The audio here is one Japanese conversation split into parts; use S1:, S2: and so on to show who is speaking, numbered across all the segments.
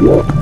S1: Yeah.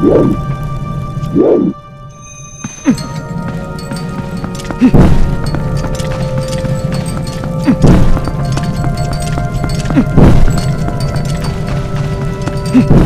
S1: One. Mm-hmm.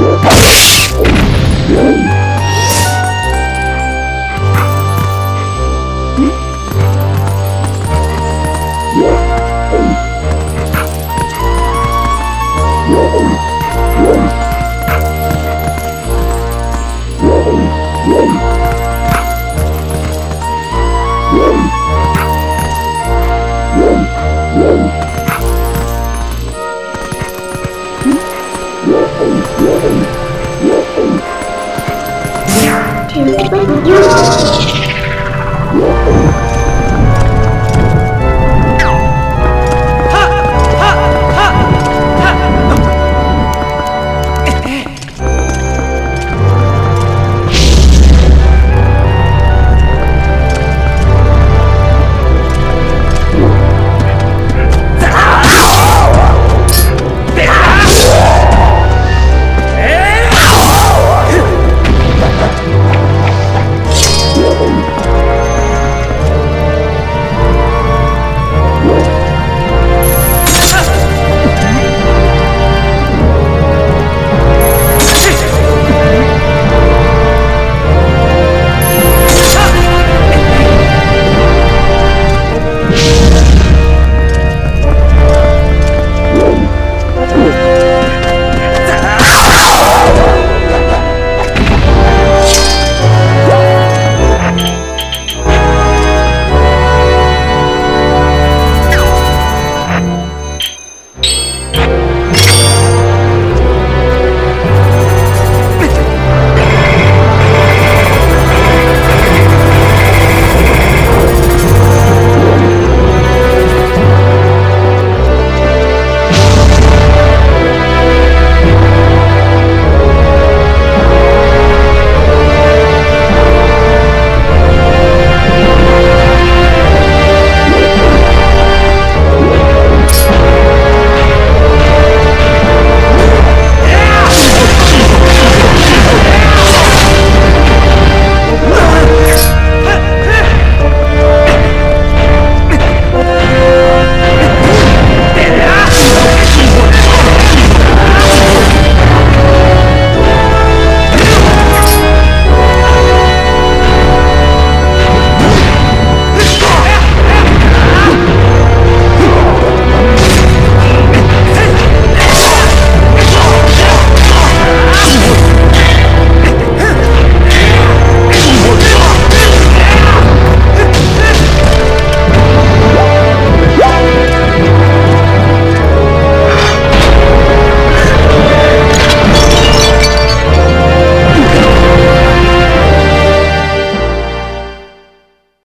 S1: Yeah.